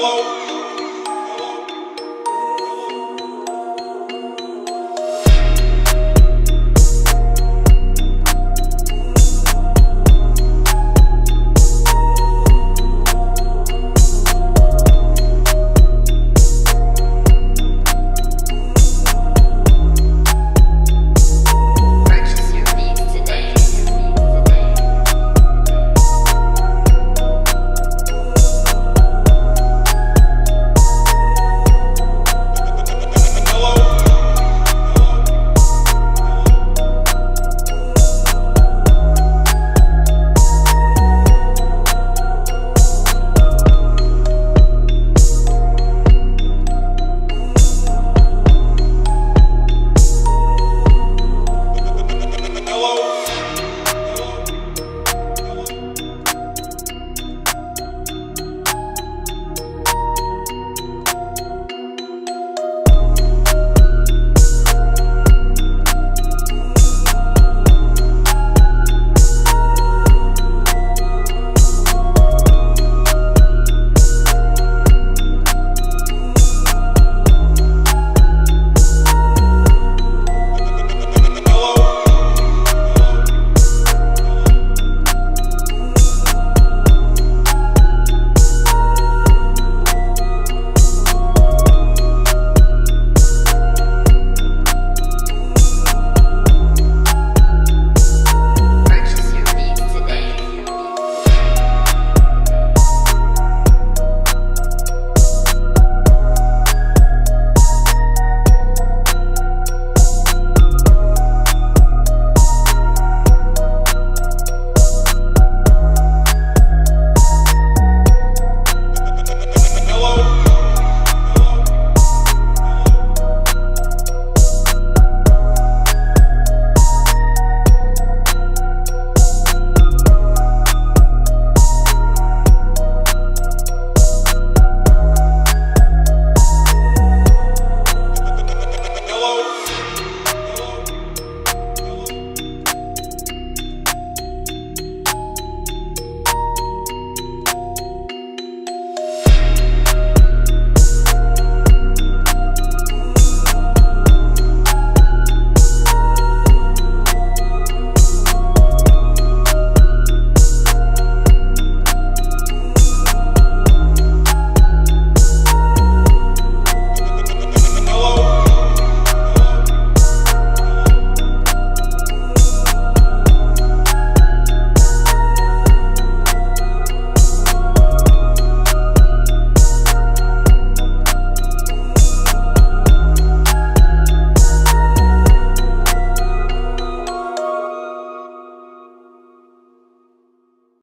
Hello.